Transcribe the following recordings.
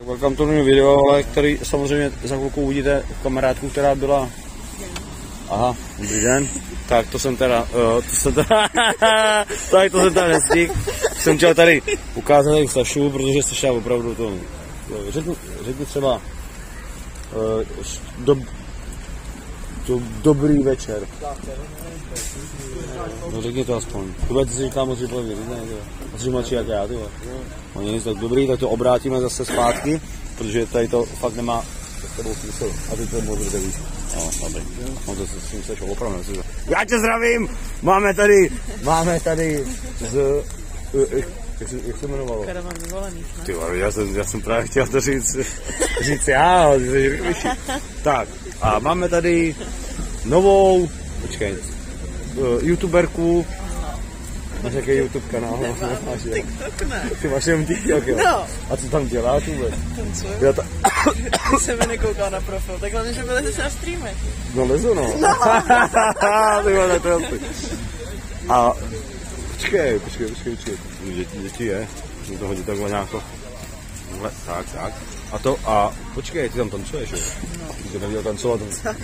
Welcome to new video, ale který samozřejmě za chvilku uvidíte kamarádku, která byla... Aha, dobrý den. Tak to jsem teda, uh, to jsem teda, tak to jsem teda nestihl. Jsem chtěl tady ukázat jak Sašu, protože Saša opravdu to, to řekni, řekni třeba uh, do, do, dobrý večer. No řekni to aspoň. To si říká moc vyplaví, ne? Asi mladší jak já, ty vole. No nic, tak dobrý, tak to obrátíme zase zpátky, protože tady to fakt nemá s tebou smysl. A ty to moc jde víc. No, dobrý. No to s tím seš opravdu. Já tě zdravím! Máme tady, máme tady z, eh, jak se, jak se jmenovalo? Karavan vyvolených, ne? Ty já jsem, já jsem právě chtěl to říct, říct já, ale ty jsi. Tak, a máme tady novou, počkej, eh, youtuberku, Máš jaký YouTube kanál? Nemám, Máš? TikTok ne. Ty máš jenom TikTok, jo? No. A co tam děláš vůbec? Tancuju. Já ta... jsem mi nekoukal na profil, tak hlavně, že byli zase na streamy. No lezu, no. Ty vole, to je. A počkej, počkej, počkej, počkej. Děti, děti je. Musím to hodit takhle nějako. Takhle, tak, tak. A to, a počkej, ty tam tancuješ, jo? No. Ty jsi neviděl tancovat.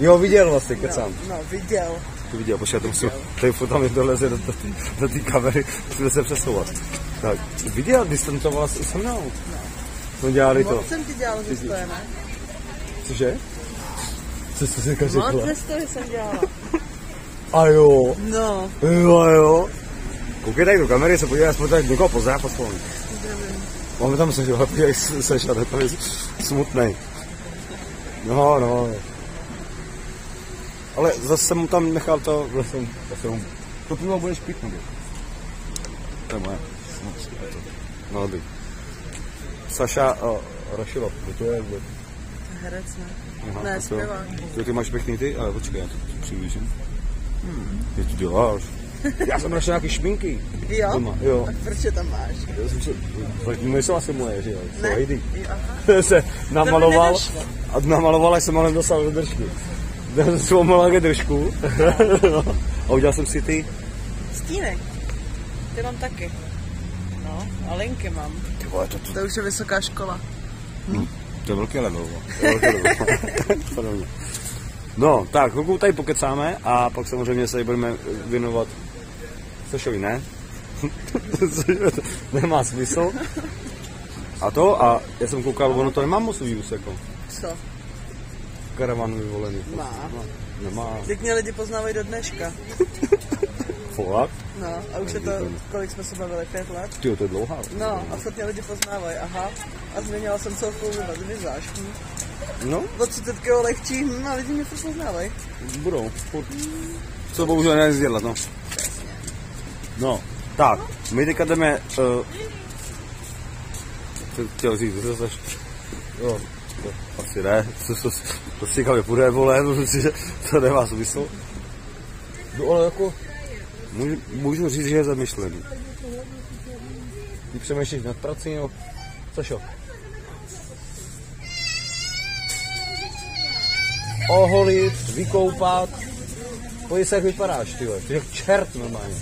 Jo, viděl vlastně, kecám. No, viděl. To viděl, počkej, to musím, tady furt tam jedno leze do, do, do té kamery, musíme se přesouvat. Tak, viděl, když jsem to vlastně se mnou. No. No dělali to. Moc jsem ti dělal ze stoje, ne? Cože? Co jsi si říkal, Moc řekla? ze stoje jsem dělala. A jo, No, jo, jo. Koukej tady do kamery, se podívej, aspoň tady někoho pozdrav aspoň. Máme tam se, jo, podívej, seš, ale to je smutnej. No, no. Ale zase jsem mu tam nechal to, zase mu, to pivo budeš pít, nebo? To je moje. No, dobrý. Saša Rašilov, kdo to je? Kdo? herec, ne? Aha, ne, zpěvák. Ty máš pěkný ty, ale počkej, já to přiblížím. Hmm. Jak to děláš? Já jsem našel nějaký šminky. Jo? Doma, jo. Tak proč je tam máš? Já jsem se, nejsou asi moje, že jo? Ne. Lady. Jo, aha. se namaloval a namaloval, až jsem ale dostal do držky. Já jsem si omal jak držku no. a udělal jsem si ty. Stínek. Ty mám taky. No, a linky mám. Ty vole, to, to, To už je vysoká škola. to je velký level. vole. To je velký level. No, tak, chvilku tady pokecáme a pak samozřejmě se budeme věnovat Sašovi, ne? Nemá smysl. A to, a já jsem koukal, ono to nemá moc views, jako Co? karavan vyvolený. Má. Nemá. Teď mě lidi poznávají do dneška. Fakt? No, a už je to, kolik jsme se bavili, pět let? Ty, to je dlouhá. No, a furt mě lidi poznávají, aha. A změnila jsem celkovou viz- vizáž. Hm. No, O 30 kg lehčí, hm, a lidi mě furt poznávají. budou. Furt. Co bohužel nejde dělat, no. No, tak, my teďka jdeme, uh, co chtěl říct, co seš? Jo, to asi ne, to, to, to si kam půjde, vole, protože že to nemá smysl. No ale jako, můžu, můžu říct, že je zamyšlený. Ty přemýšlíš nad prací, nebo, Sašo? Oholit, vykoupat, Pojď se, jak vypadáš, ty vole. Ty jak čert normálně.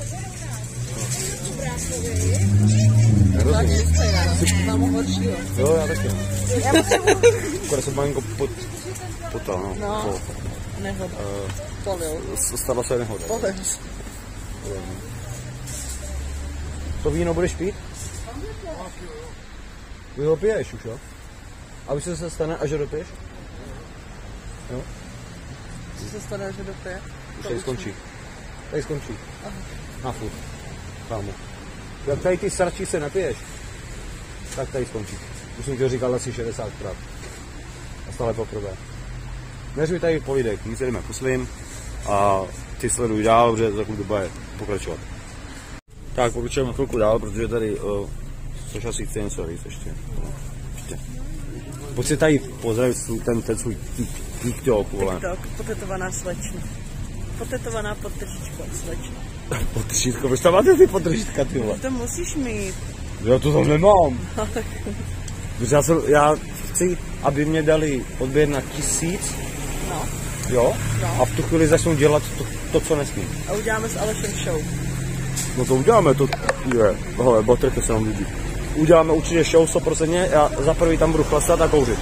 Jo, já taky. Akorát jsem malinko pod, potal, no. No. Po, Nehoda. uh, Polil. stala se nehoda. Polil. To víno budeš pít? Vy ho piješ už, jo? A už se stane, až ho dopiješ? Jo? Co se stane, že dopije? Už tady skončí. Tady skončí. Na furt. Kámo. Jak tady ty sračí se napiješ, tak tady skončí. Už jsem to říkal asi 60 krát. A stále poprvé. Než mi tady povídek, my se jdeme po svým a ty sleduj dál, protože za chvilku bude pokračovat. Tak pokračujeme chvilku dál, protože tady uh, což asi chce něco říct ještě. No, ještě. Pojď si tady pozdravit svůj, ten, ten svůj TikTok, vole. TikTok, potetovaná slečna. Potetovaná podtržíčko, slečna. Potržítko, proč tam máte ty potržítka, ty vole? To musíš mít. Já to tam nemám. Protože já, jsem, já chci, aby mě dali odběr na tisíc, No. jo? No. A v tu chvíli začnu dělat to, to co nesmím. A uděláme s Alešem show. No to uděláme, to je. Hele, baterka se nám líbí. uděláme určitě show 100%, já za prvý tam budu chlastat a kouřit.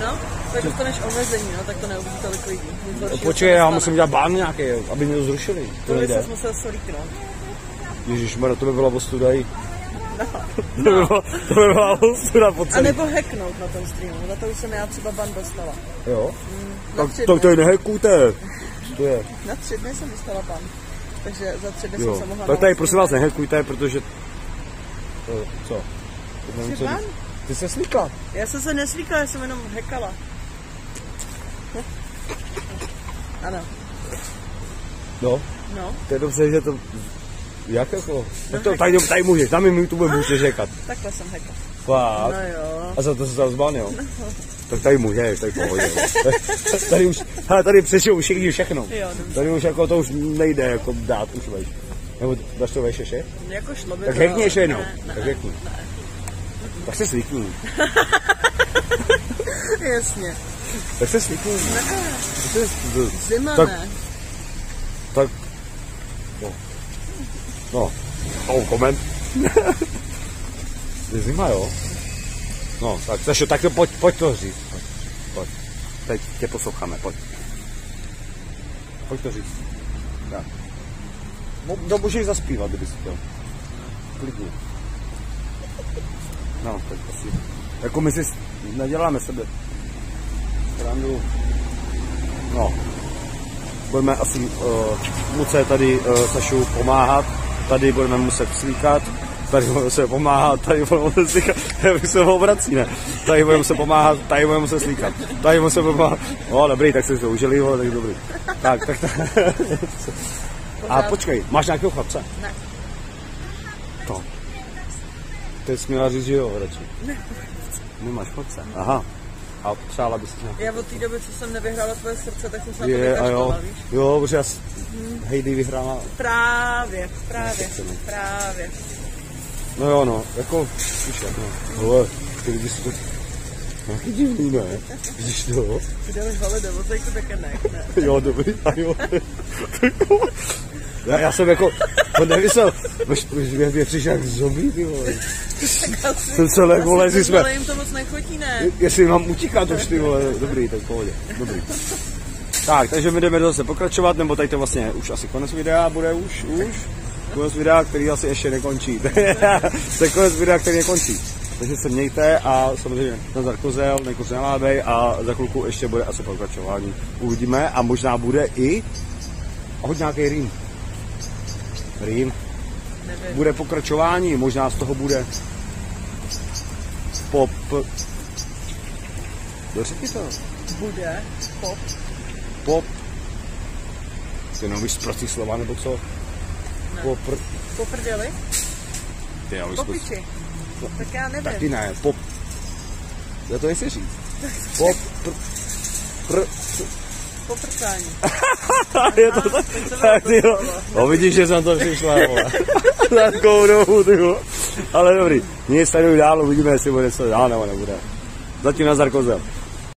No, tak dostaneš omezení, no, tak to neuvidí tolik lidí. Se Počkej, já musím dělat bán nějaký, aby mě to zrušili. To To by nejde. ses musel solíknout. Ježíš, to by byla ostuda i. To by byla, to by byla ostuda po A celý. nebo hacknout na tom streamu, na to už jsem já třeba ban dostala. Jo? Na Tak tři to, je nehekujte. To je. Na tři dny jsem dostala ban. Takže za tři dny Jo. jsem se mohla... Tak tady prosím vás nehekujte, protože... To, co? To nevím, Jsi co. Ty se slíkla. Já jsem se neslíkala, já jsem jenom hekala. Ano, No, no, to je dobře, že to... Jak jako? Tak to, tady, tady můžeš, tam mi YouTube můžeš říkat. takhle jsem hekla. Fakt. No jo. A za to se tam jo? Tak tady můžeš, tady pohodě. Tady už, hele, tady přešel všichni všechno. Jo, dobře. Tady už jako to už nejde jako dát už veš. Nebo dáš to veš ještě? Jako šlo by Tak to, hekni ještě jednou. Tak hekni. Tak se slíkni. Jasně. Tak se. Tak se- Zima Tak-. Tak, no, no, no koment. je zima, jo? No, tak Sašo, tak to pojď, pojď to říct. Pojď, pojď. Teď tě posloucháme, pojď. Pojď to říct. Tak. No, no můžeš zaspívat, kdyby si chtěl. Klidně. No, tak asi. Jako my si neděláme sebe. Srandu. No, budeme asi uh, muset tady uh, Sašu pomáhat, tady budeme muset slíkat, tady budeme muset pomáhat, tady budeme muset slíkat, jak se ho obrací, ne? Tady budeme muset pomáhat, tady budeme muset slíkat, tady budeme muset pomáhat. No dobrý, tak jste to užili, vole, tak dobrý. Tak, tak, tak. A počkej, máš nějakého chlapce? Ne. To. Ty jsi měla říct, že jo, radši. Ne. Nemáš chlapce? Aha. A přála bys nějak. Já od té doby, co jsem nevyhrála tvoje srdce, tak jsem se na to jo, víš? jo, protože já s- Heidi vyhrála Právě, právě, Nechci, no. právě. No jo, no, jako, víš jak, no. Hele, ty lidi jsou to nějaký divný, ne? Vidíš to? Kde už vole do vozejku, tak ne, ne. Jo, dobrý, a jo. Já, já jsem jako, to nemyslel, mě, mě přišel jak zombie, ty vole. Asi, Ten celek, vole, jestli jsme- Ale jim to moc nechutí, ne? Jestli mám utíkat už, ty vole, dobrý, tak v pohodě, dobrý. Tak, takže my jdeme zase pokračovat, nebo tady to vlastně už asi konec videa bude už, už. Konec videa, který asi ještě nekončí. to je konec videa, který nekončí. Takže se mějte a samozřejmě Nazar Kozel, nejkus nelábej a za chvilku ještě bude asi pokračování. Uvidíme a možná bude i hoď nějaký rým. Rým. Nevím. Bude pokračování, možná z toho bude pop. Dořekni to. Bude pop. Pop. Ty nevíš zprostý slova nebo co? Ne. Popr. Poprděli? Ty já. Popiči. Tak já nevím. Taky ne, pop. Já to nechci říct. Pop. Pr. Pr. Poprcání. Je to tak? Tak ty jo. No vidíš, že jsem to přišla, vole. Za takovou dobu, ty jo. Ale dobrý. Nic tady dál, uvidíme, jestli bude něco dál nebo nebude. Zatím Nazar Kozel.